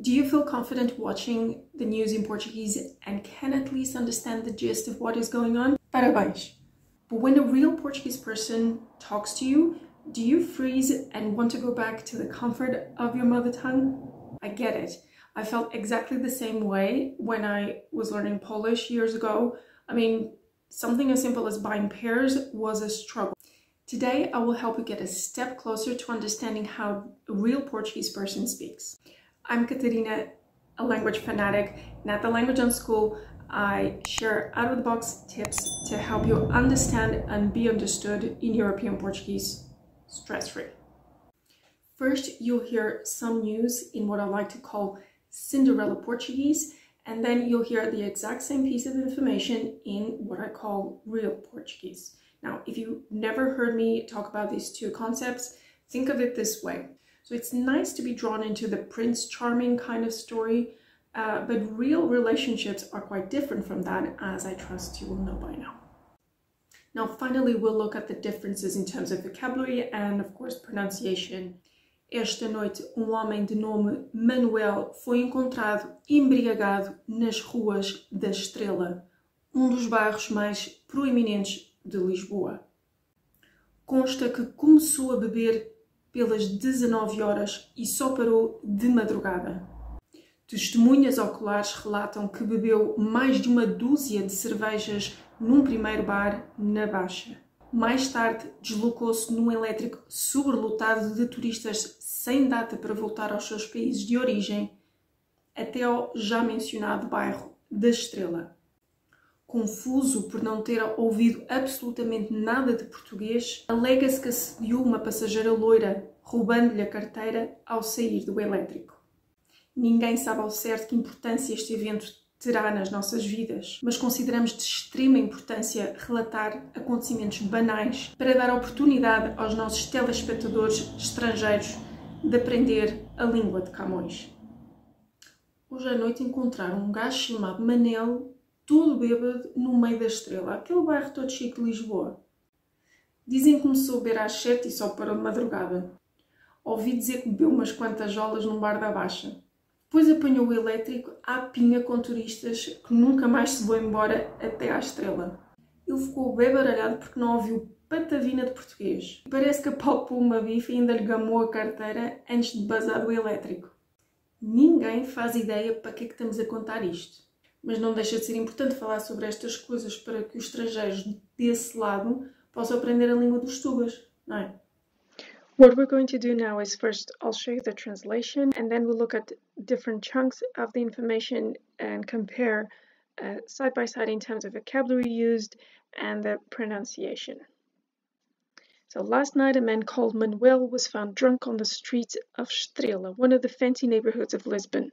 Do you feel confident watching the news in Portuguese and can at least understand the gist of what is going on? Parabéns! But when a real Portuguese person talks to you, do you freeze and want to go back to the comfort of your mother tongue? I get it. I felt exactly the same way when I was learning Polish years ago. I mean, something as simple as buying pears was a struggle. Today, I will help you get a step closer to understanding how a real Portuguese person speaks. I'm Katarina, a language fanatic, and at the Language on School, I share out of the box tips to help you understand and be understood in European Portuguese stress free. First, you'll hear some news in what I like to call Cinderella Portuguese, and then you'll hear the exact same piece of information in what I call real Portuguese. Now, if you never heard me talk about these two concepts, think of it this way. So it's nice to be drawn into the Prince Charming kind of story, uh, but real relationships are quite different from that, as I trust you will know by now. Now, finally, we'll look at the differences in terms of vocabulary and, of course, pronunciation. Esta noite, um homem de nome Manuel foi encontrado embriagado nas ruas da Estrela, um dos bairros mais proeminentes de Lisboa. Consta que começou a beber pelas 19 horas e só parou de madrugada. Testemunhas oculares relatam que bebeu mais de uma dúzia de cervejas num primeiro bar na Baixa. Mais tarde, deslocou-se num elétrico sobrelotado de turistas sem data para voltar aos seus países de origem, até ao já mencionado bairro da Estrela. Confuso por não ter ouvido absolutamente nada de português, alega-se que assediou uma passageira loira, roubando-lhe a carteira ao sair do elétrico. Ninguém sabe ao certo que importância este evento terá nas nossas vidas, mas consideramos de extrema importância relatar acontecimentos banais para dar oportunidade aos nossos telespectadores estrangeiros de aprender a língua de Camões. Hoje à noite encontraram um gajo chamado Manel, todo bêbado, no meio da estrela, aquele bairro todo chique de Lisboa. Dizem que começou a beber às sete e só parou de madrugada. Ouvi dizer que bebeu umas quantas jolas num bar da Baixa. Depois apanhou o elétrico à pinha com turistas que nunca mais se vão embora até à estrela. Ele ficou bem baralhado porque não ouviu patavina de português. Parece que apalpou uma bife e ainda lhe gamou a carteira antes de bazar do elétrico. Ninguém faz ideia para que é que estamos a contar isto. Mas não deixa de ser importante falar sobre estas coisas para que os estrangeiros desse lado possam aprender a língua dos tubas, não é? What we're going to do now is first I'll show you the translation and then we'll look at different chunks of the information and compare uh, side by side in terms of vocabulary used and the pronunciation. So last night a man called Manuel was found drunk on the streets of Estrela, one of the fancy neighborhoods of Lisbon.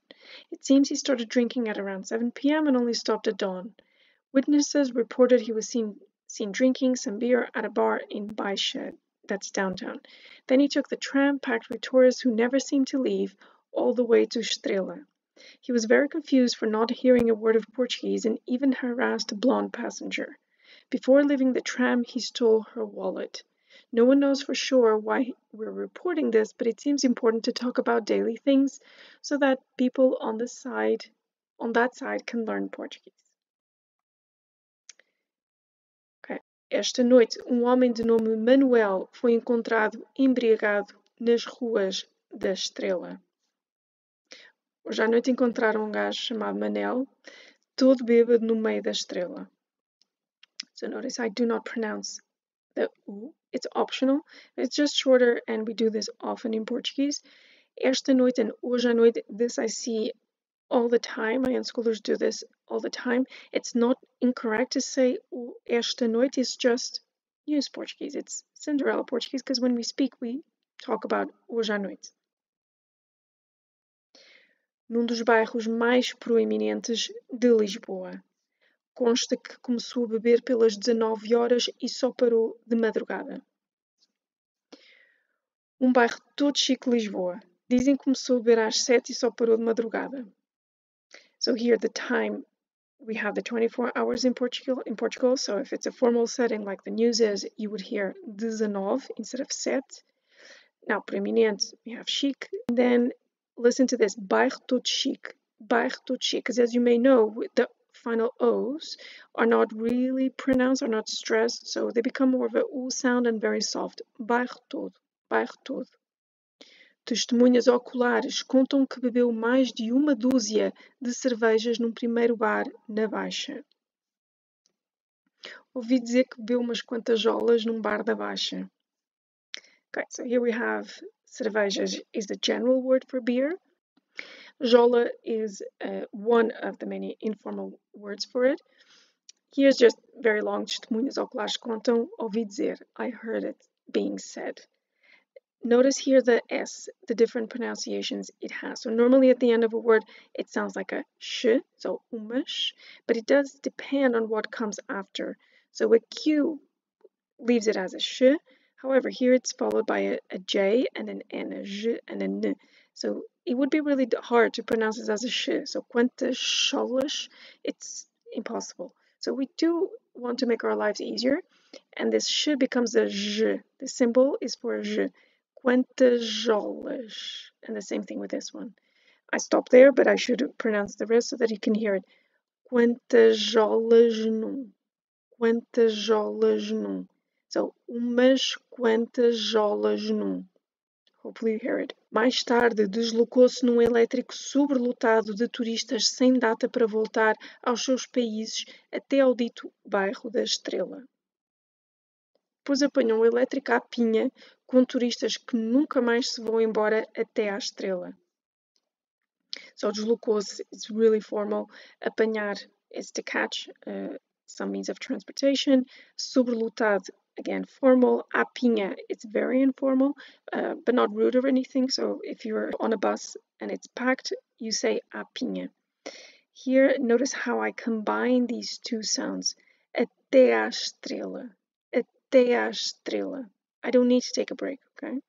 It seems he started drinking at around 7 p.m. and only stopped at dawn. Witnesses reported he was seen seen drinking some beer at a bar in Baixa, that's downtown. Then he took the tram packed with tourists who never seemed to leave all the way to Estrela. He was very confused for not hearing a word of Portuguese and even harassed a blonde passenger. Before leaving the tram, he stole her wallet. No one knows for sure why we're reporting this, but it seems important to talk about daily things so that people on the side on that side can learn Portuguese. Esta noite, um homem de nome Manuel foi encontrado embriagado nas ruas da Estrela. Hoje à noite encontraram um gajo chamado Manel, todo bêbado no meio da estrela. So notice I do not pronounce the U. It's optional. It's just shorter and we do this often in Portuguese. Esta noite and hoje à noite, this I see all the time. My unschoolers do this all the time. It's not incorrect to say esta noite is just news Portuguese. It's Cinderella Portuguese because when we speak, we talk about hoje à noite. Num dos bairros mais proeminentes de Lisboa. Consta que começou a beber pelas 19 horas e só parou de madrugada. Um bairro todo chique Lisboa. Dizem que começou a beber às 7 e só parou de madrugada. So here the time we have the 24 hours in Portugal in Portugal. So if it's a formal setting like the news is, you would hear 19 instead of set. Now preeminent, we have chic. Then listen to this. Bairro todo chique. Bairro todo chique. Because as you may know, the final O's are not really pronounced, are not stressed, so they become more of a U sound and very soft. Bairro todo. Bairro todo. Testemunhas oculares contam que bebeu mais de uma dúzia de cervejas num primeiro bar na Baixa. Ouvi dizer que bebeu umas quantas jolas num bar da Baixa. Okay, so here we have cervejas is the general word for beer. Jola is uh, one of the many informal words for it. Here's just very long testemunhas oculares contam, ouvi dizer, I heard it being said. Notice here the S, the different pronunciations it has. So normally at the end of a word, it sounds like a sh, so umash, but it does depend on what comes after. So a Q leaves it as a sh. However, here it's followed by a, a J and an N, a J and an N. So it would be really hard to pronounce this as a sh. So quanta sholish, it's impossible. So we do want to make our lives easier, and this sh becomes a j. The symbol is for j. Quantajolas. And the same thing with this one. I stop there, but I should pronounce the rest so that you can hear it. Quantajolas num. Quantajolas num. So, umas quantas jolas num. Hear it. Mais tarde, deslocou-se num elétrico sobrelotado de turistas sem data para voltar aos seus países até ao dito bairro da Estrela. Depois apanhou um elétrico à pinha com turistas que nunca mais se vão embora até à Estrela. So deslocou-se, it's really formal. Apanhar is to catch uh, some means of transportation. Sobrelotado, again, formal. A pinha, it's very informal, uh, but not rude or anything. So if you're on a bus and it's packed, you say a pinha. Here, notice how I combine these two sounds. Até à estrela. Até à estrela. I don't need to take a break, ok?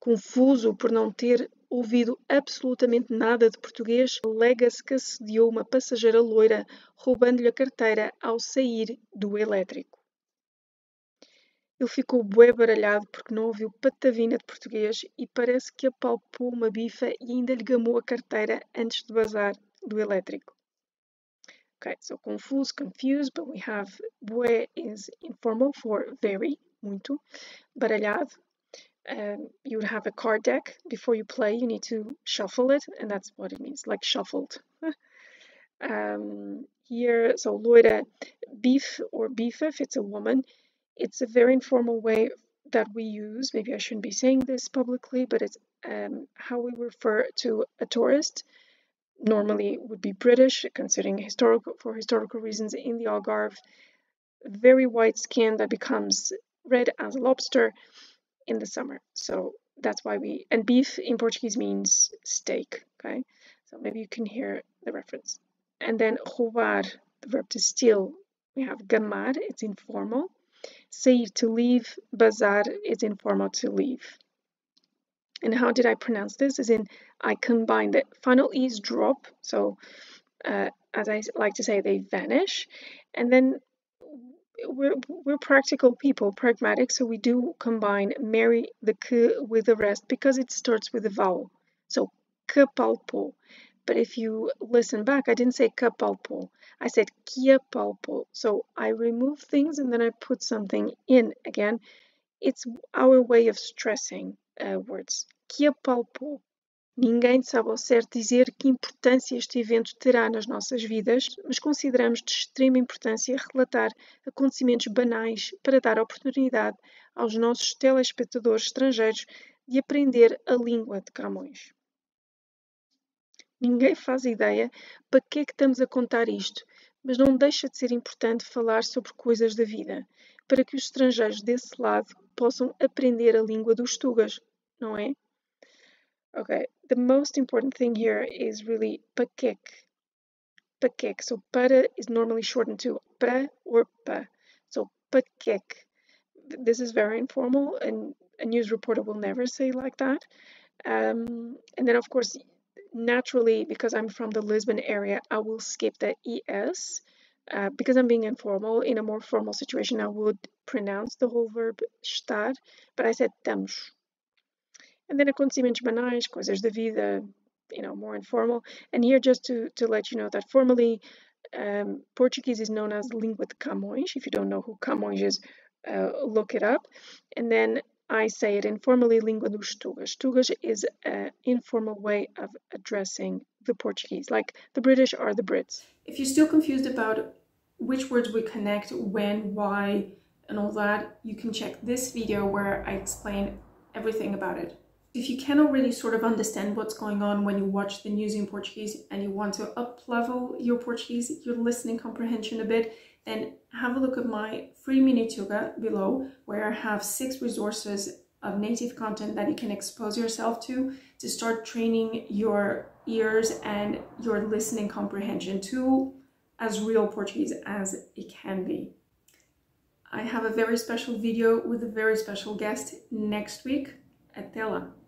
Confuso por não ter ouvido absolutamente nada de português, alega-se que assediou uma passageira loira, roubando-lhe a carteira ao sair do elétrico. Ele ficou bué baralhado porque não ouviu patavina de português e parece que apalpou uma bifa e ainda lhe gamou a carteira antes de bazar do elétrico. Okay, so confused, confused, but we have bué is informal for very, muito, baralhado. Um, you would have a card deck before you play. You need to shuffle it, and that's what it means, like shuffled. um, here, so loira, beef or beef if it's a woman. It's a very informal way that we use. Maybe I shouldn't be saying this publicly, but it's um, how we refer to a tourist. Normally, would be British, considering historical for historical reasons in the Algarve. Very white skin that becomes red as a lobster in the summer. So that's why we, and beef in Portuguese means steak, okay? So maybe you can hear the reference. And then roubar, the verb to steal, we have gamar, it's informal. Sair to leave, bazar is informal to leave. And how did I pronounce this? Is in, I combine the final E's drop, so uh, as I like to say, they vanish. And then we're, we're practical people, pragmatic, so we do combine marry the k with the rest because it starts with a vowel. So que palpo. But if you listen back, I didn't say que palpo. I said que palpo. So I remove things and then I put something in again. It's our way of stressing uh, words. Que palpo. Ninguém sabe ao certo dizer que importância este evento terá nas nossas vidas, mas consideramos de extrema importância relatar acontecimentos banais para dar oportunidade aos nossos telespectadores estrangeiros de aprender a língua de Camões. Ninguém faz ideia para que é que estamos a contar isto, mas não deixa de ser importante falar sobre coisas da vida, para que os estrangeiros desse lado possam aprender a língua dos Tugas, não é? Okay, the most important thing here is really pakek. Pakek. So para is normally shortened to pra or pa. So pakek. This is very informal and a news reporter will never say like that. Um, and then of course, naturally, because I'm from the Lisbon area, I will skip the es. Uh, because I'm being informal, in a more formal situation, I would pronounce the whole verb estar, but I said estamos and then acontecimentos banais, coisas da vida, you know, more informal. And here, just to, to let you know that formally, um, Portuguese is known as língua de Camões. If you don't know who Camões is, uh, look it up. And then I say it informally, língua dos Tugas. Tugas is an informal way of addressing the Portuguese, like the British are the Brits. If you're still confused about which words we connect, when, why, and all that, you can check this video where I explain everything about it. If you can already sort of understand what's going on when you watch the news in Portuguese and you want to up level your Portuguese, your listening comprehension a bit, then have a look at my free mini tuga below where I have six resources of native content that you can expose yourself to to start training your ears and your listening comprehension to as real Portuguese as it can be. I have a very special video with a very special guest next week. Até lá!